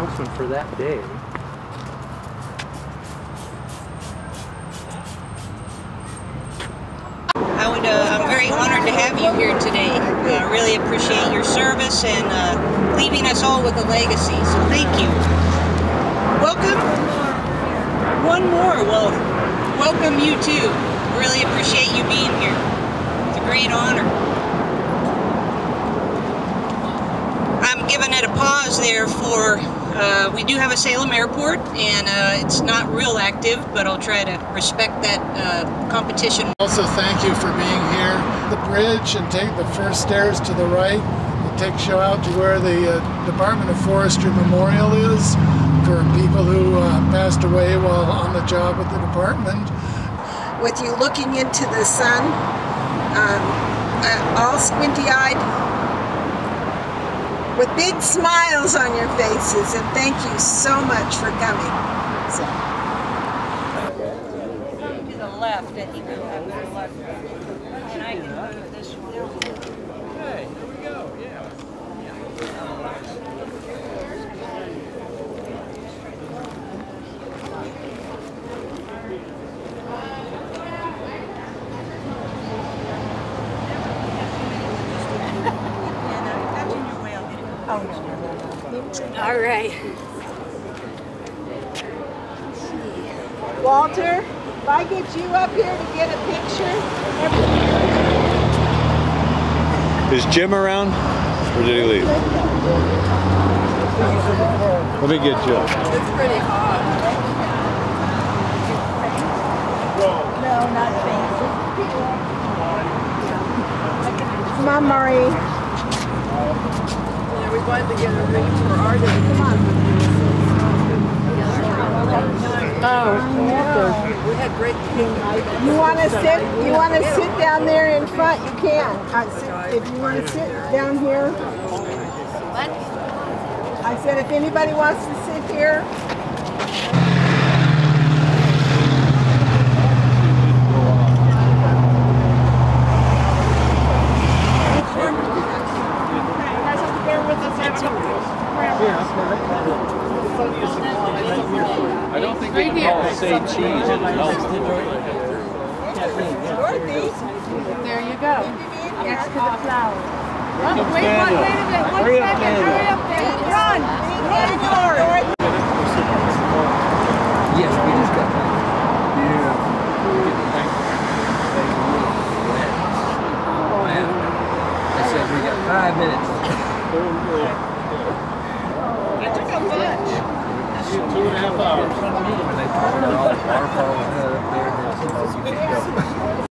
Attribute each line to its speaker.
Speaker 1: announcement for that day.
Speaker 2: I would, uh, I'm very honored to have you here today. I uh, really appreciate your service and uh, leaving us all with a legacy, so thank you. Welcome. One more. Well, welcome you too. Really appreciate you being here. It's a great honor. I'm giving it a pause there for uh, we do have a Salem airport, and uh, it's not real active, but I'll try to respect that uh, competition.
Speaker 3: Also, thank you for being here. The bridge and take the first stairs to the right. It takes you out to where the uh, Department of Forestry Memorial is for people who uh, passed away while on the job with the department.
Speaker 4: With you looking into the sun, um, uh, all squinty-eyed, with big smiles on your faces and thank you so much for coming. So.
Speaker 2: To the left left. And I can move this one.
Speaker 1: Okay, here we go. Yeah. Oh.
Speaker 2: All right.
Speaker 4: Walter, if I get you up here to get a picture.
Speaker 5: Is Jim around? Or did he leave? Let me get Jim.
Speaker 4: It's pretty hot. No, not fancy. Come on, Marie. Yeah, we wanted to get a read for our day. Come on. Oh, we had great You want to sit? You want to sit down there in front? You can. Uh, sit, if you want to sit down here. What? I said if anybody wants to sit here.
Speaker 1: I don't think they can all say cheese and
Speaker 6: There you go. Next to the flower. Oh, wait, one, wait a minute. One
Speaker 1: Hurry up,
Speaker 6: second. Hurry up there. Run. Run.
Speaker 1: Yes, we just got that. Yeah. I said we got five minutes.
Speaker 4: I took a bunch
Speaker 1: and a half hours.